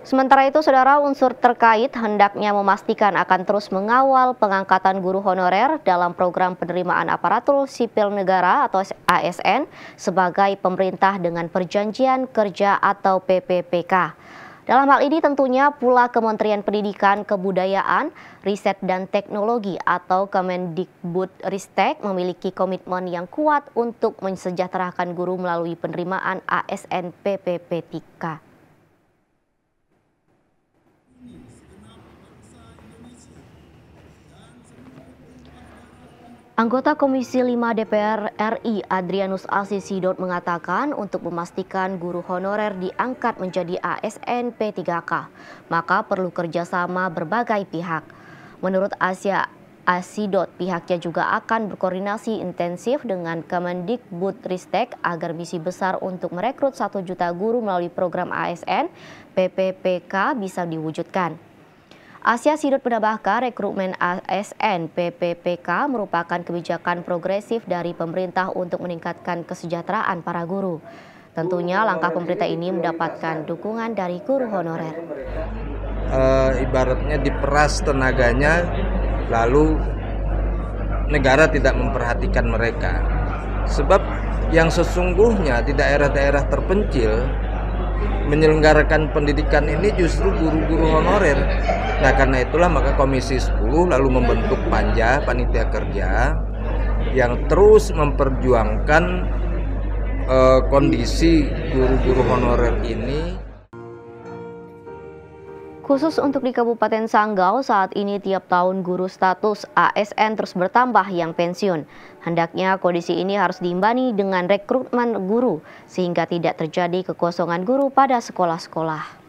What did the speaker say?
Sementara itu, saudara unsur terkait hendaknya memastikan akan terus mengawal pengangkatan guru honorer dalam program penerimaan aparatur sipil negara atau ASN sebagai pemerintah dengan perjanjian kerja atau PPPK. Dalam hal ini tentunya pula Kementerian Pendidikan Kebudayaan, Riset dan Teknologi atau Kemendikbud Ristek memiliki komitmen yang kuat untuk mensejahterakan guru melalui penerimaan ASN PPP Anggota Komisi 5 DPR RI Adrianus Alsisidot mengatakan untuk memastikan guru honorer diangkat menjadi ASN P3K, maka perlu kerjasama berbagai pihak. Menurut Asia Asidot, pihaknya juga akan berkoordinasi intensif dengan Kemendikbud Ristek agar misi besar untuk merekrut 1 juta guru melalui program ASN PPPK bisa diwujudkan. Asia Sidot menambahkan rekrutmen ASN PPPK merupakan kebijakan progresif dari pemerintah untuk meningkatkan kesejahteraan para guru. Tentunya langkah pemerintah ini mendapatkan dukungan dari guru honorer. E, ibaratnya diperas tenaganya, lalu negara tidak memperhatikan mereka. Sebab yang sesungguhnya di daerah-daerah terpencil menyelenggarakan pendidikan ini justru guru-guru honorer Nah karena itulah maka Komisi 10 lalu membentuk panja panitia kerja yang terus memperjuangkan uh, kondisi guru-guru honorer ini. Khusus untuk di Kabupaten Sanggau, saat ini tiap tahun guru status ASN terus bertambah yang pensiun. Hendaknya kondisi ini harus diimbani dengan rekrutmen guru, sehingga tidak terjadi kekosongan guru pada sekolah-sekolah.